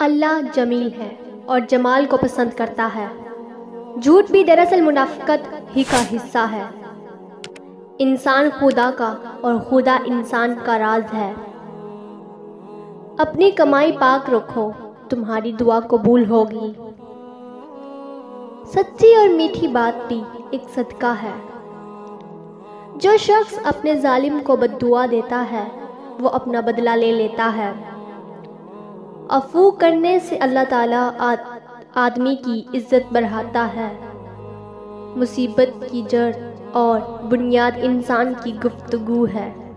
अल्लाह जमील है और जमाल को पसंद करता है। झूठ भी दरअसल मुनाफिकत ही का हिस्सा है। इंसान खुदा का और खुदा इंसान का राज है। अपनी कमाई पाक रखो, तुम्हारी दुआ कबूल होगी। सच्ची और मीठी बात भी एक सदका है। जो शख्स अपने जालिम को बददुआ देता है, वो अपना बदला ले लेता है। अफू करने से अल्लाह ताला आद, आदमी की इज़्ज़त बढ़ाता है। मुसीबत की जड़ और बुनियाद इंसान की गुफ्तगु है।